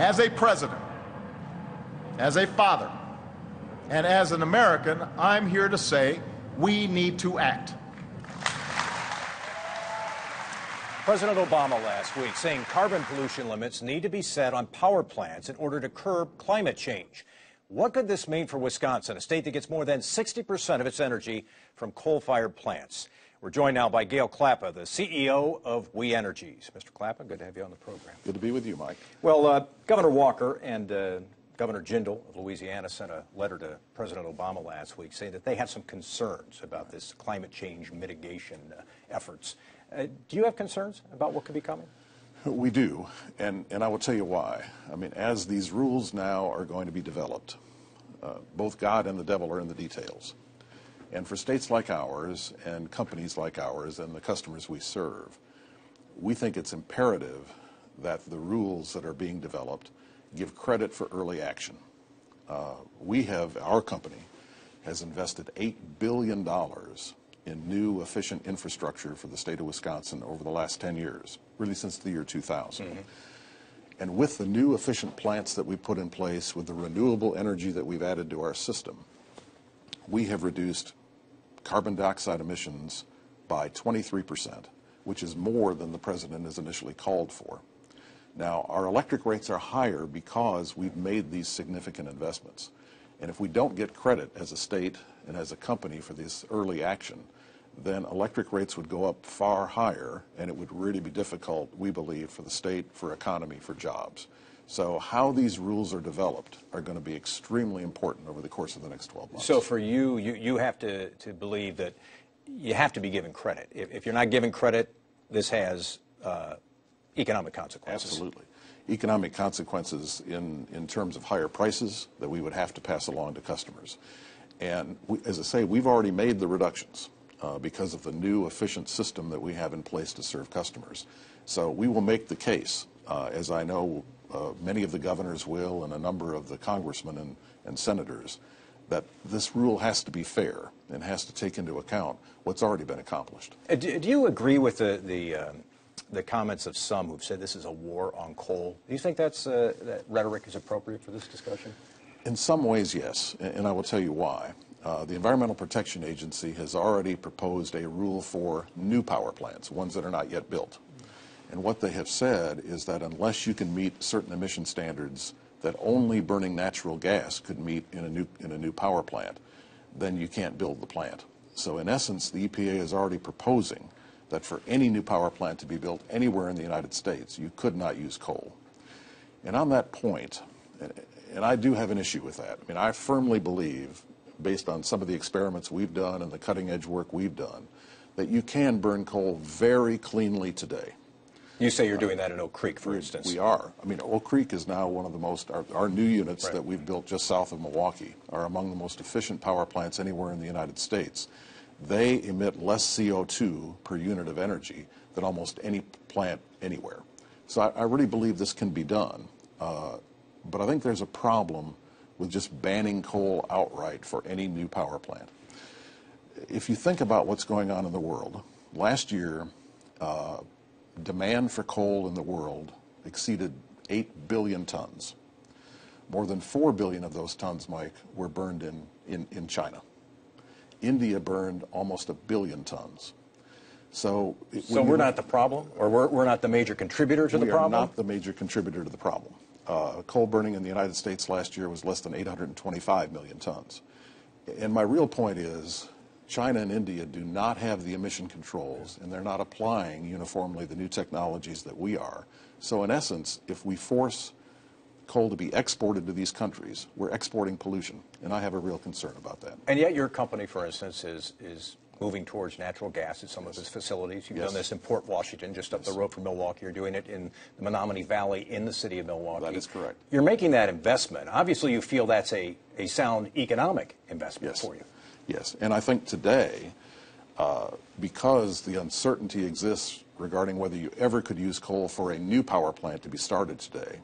As a president, as a father, and as an American, I'm here to say we need to act. President Obama last week saying carbon pollution limits need to be set on power plants in order to curb climate change. What could this mean for Wisconsin, a state that gets more than 60% of its energy from coal-fired plants? We're joined now by Gale Klappa, the CEO of We Energies. Mr. Klappa, good to have you on the program. Good to be with you, Mike. Well, uh, Governor Walker and uh, Governor Jindal of Louisiana sent a letter to President Obama last week saying that they have some concerns about this climate change mitigation uh, efforts. Uh, do you have concerns about what could be coming? We do, and, and I will tell you why. I mean, as these rules now are going to be developed, uh, both God and the devil are in the details. And for states like ours and companies like ours and the customers we serve, we think it's imperative that the rules that are being developed give credit for early action. Uh, we have, our company has invested $8 billion in new efficient infrastructure for the state of Wisconsin over the last 10 years, really since the year 2000. Mm -hmm. And with the new efficient plants that we put in place, with the renewable energy that we've added to our system, we have reduced carbon dioxide emissions by 23%, which is more than the president has initially called for. Now, our electric rates are higher because we've made these significant investments. And if we don't get credit as a state and as a company for this early action, then electric rates would go up far higher, and it would really be difficult, we believe, for the state, for economy, for jobs. So how these rules are developed are going to be extremely important over the course of the next 12 months. So for you, you, you have to, to believe that you have to be given credit. If, if you're not given credit, this has uh, economic consequences. Absolutely. Economic consequences in, in terms of higher prices that we would have to pass along to customers. And we, as I say, we've already made the reductions uh, because of the new efficient system that we have in place to serve customers. So we will make the case, uh, as I know uh, many of the governors will and a number of the congressmen and, and senators, that this rule has to be fair and has to take into account what's already been accomplished. Uh, do, do you agree with the, the, um, the comments of some who've said this is a war on coal? Do you think that's, uh, that rhetoric is appropriate for this discussion? In some ways, yes, and I will tell you why. Uh, the Environmental Protection Agency has already proposed a rule for new power plants, ones that are not yet built. And what they have said is that unless you can meet certain emission standards that only burning natural gas could meet in a new, in a new power plant, then you can't build the plant. So in essence, the EPA is already proposing that for any new power plant to be built anywhere in the United States, you could not use coal. And on that point, and I do have an issue with that. I mean, I firmly believe, based on some of the experiments we've done and the cutting edge work we've done, that you can burn coal very cleanly today. You say you're doing that in Oak Creek, for instance. We are. I mean, Oak Creek is now one of the most, our, our new units right. that we've built just south of Milwaukee are among the most efficient power plants anywhere in the United States. They emit less CO2 per unit of energy than almost any plant anywhere. So I, I really believe this can be done. Uh, but I think there's a problem with just banning coal outright for any new power plant. If you think about what's going on in the world, last year, uh, demand for coal in the world exceeded 8 billion tons. More than 4 billion of those tons, Mike, were burned in, in, in China. India burned almost a billion tons. So, so we're not the problem, or we're, we're not the major contributor to the problem? We are not the major contributor to the problem. Uh, coal burning in the United States last year was less than 825 million tons. And my real point is China and India do not have the emission controls, and they're not applying uniformly the new technologies that we are. So in essence, if we force coal to be exported to these countries, we're exporting pollution, and I have a real concern about that. And yet your company, for instance, is, is moving towards natural gas at some yes. of its facilities. You've yes. done this in Port Washington, just up yes. the road from Milwaukee. You're doing it in the Menomonee Valley in the city of Milwaukee. That is correct. You're making that investment. Obviously, you feel that's a, a sound economic investment for you. Yes, and I think today, uh, because the uncertainty exists regarding whether you ever could use coal for a new power plant to be started today,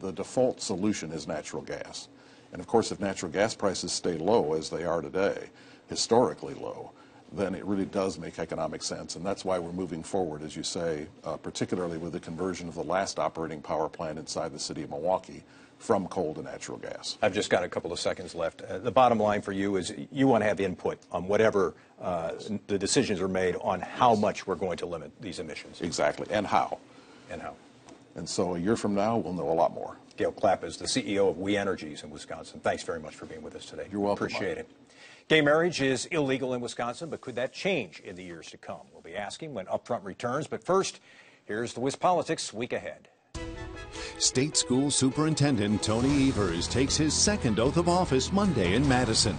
the default solution is natural gas. And of course, if natural gas prices stay low as they are today, historically low, then it really does make economic sense. And that's why we're moving forward, as you say, uh, particularly with the conversion of the last operating power plant inside the city of Milwaukee from coal to natural gas. I've just got a couple of seconds left. Uh, the bottom line for you is you want to have input on whatever uh, the decisions are made on how much we're going to limit these emissions Exactly, and how. and how. And so a year from now, we'll know a lot more. Gale Klappa is the CEO of We Energies in Wisconsin. Thanks very much for being with us today. You're welcome, Appreciate it. Gay marriage is illegal in Wisconsin, but could that change in the years to come? We'll be asking when Upfront returns. But first, here's the WisPolitics week ahead. State School Superintendent Tony Evers takes his second oath of office Monday in Madison.